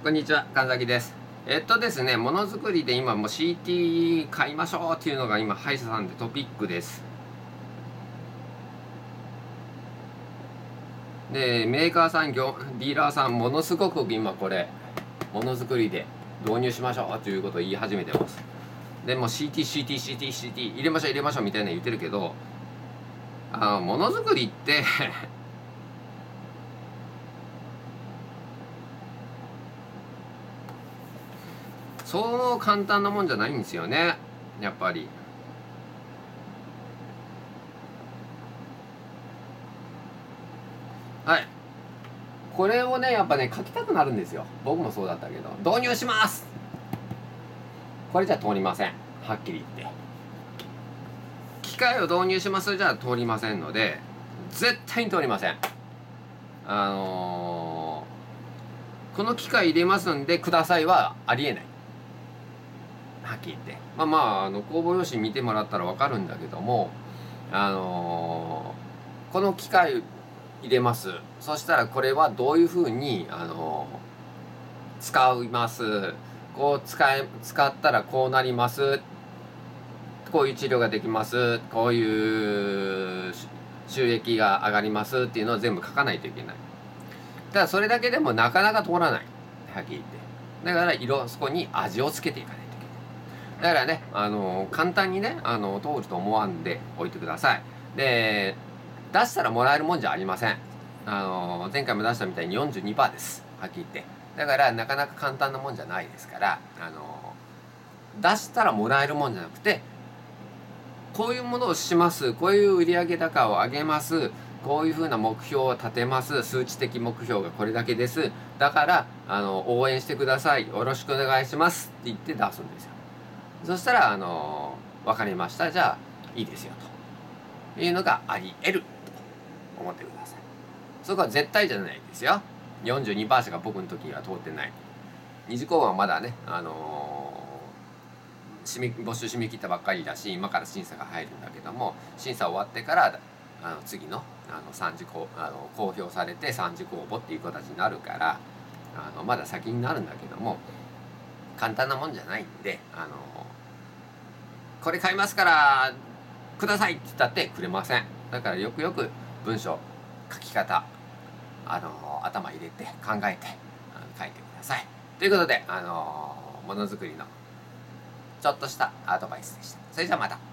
こんにちは神崎です。えっとですねものづくりで今もう CT 買いましょうっていうのが今歯医者さんでトピックです。でメーカーさんディーラーさんものすごく今これものづくりで導入しましょうということを言い始めてます。でも CTCTCTCT CT 入れましょう入れましょうみたいな言ってるけどあのものづくりってそう簡単なもんじゃないんですよね。やっぱり。はい。これをねやっぱね書きたくなるんですよ。僕もそうだったけど。導入します。これじゃ通りません。はっきり言って。機械を導入します。じゃ通りませんので絶対に通りません。あのー、この機械入れますんでくださいはありえない。はっきり言って。まあまああの公募用紙見てもらったら分かるんだけどもあのー、この機械入れます。そしたらこれはどういうふうに、あのー、使います。こう使え使ったらこうなります。こういう治療ができます。こういう収益が上がります。っていうのを全部書かないといけない。ただそれだけでもなかなか通らない。はっきり言って。だから色そこに味をつけていかない。だからね、あの簡単にね、あの通ると思わんでおいてください。で、出したらもらえるもんじゃありません。あの前回も出したみたいに42%です。はっきり言って。だからなかなか簡単なもんじゃないですから、あの出したらもらえるもんじゃなくて、こういうものをします。こういう売上高を上げます。こういうふうな目標を立てます。数値的目標がこれだけです。だから、あの、応援してください。よろしくお願いします。って言って出すんですよ。そしたら、あの分かりました。じゃあ、いいですよ。というのがあり得ると思ってください。そこは絶対じゃないですよ。42%しか僕の時には通ってない。二次公判はまだね、あの締め募集締め切ったばっかりだし今から審査が入るんだけども審査終わってからあの次のあの3次公あの公表されて3次公募っていう形になるからあのまだ先になるんだけども簡単なもんじゃないんであのこれ買いますからくださいって言ったってくれません。だからよくよく文章書き方あの頭入れて考えて書いてください。ということであのものづくりのちょっとしたアドバイスでした。それじゃあまた。